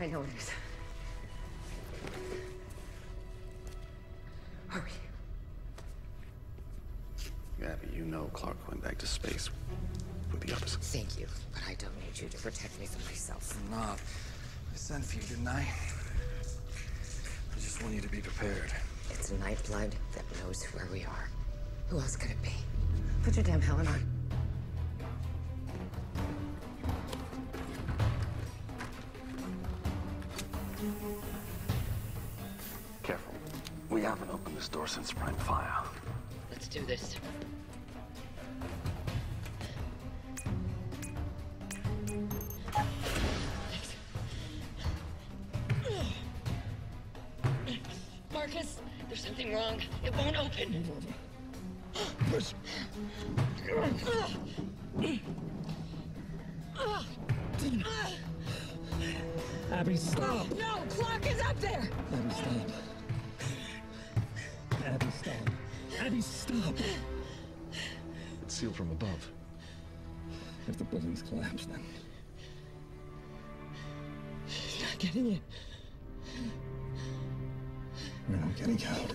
I know it is. Hurry. Abby, you know Clarke went back to space with the others. Thank you, but I don't need you to protect me from myself. I'm not. I sent for you, didn't I? I just want you to be prepared. It's Nightblood that knows where we are. Who else could it be? Put your damn helmet on. Careful. We haven't opened this door since Praimfaya. Let's do this. Marcus, there's something wrong. It won't open. Abby, stop! No, Clarke is up there! Abby, stop. Abby, stop. Abby, stop! It's sealed from above. If the building's collapsed, then. He's not getting it. We're not getting out.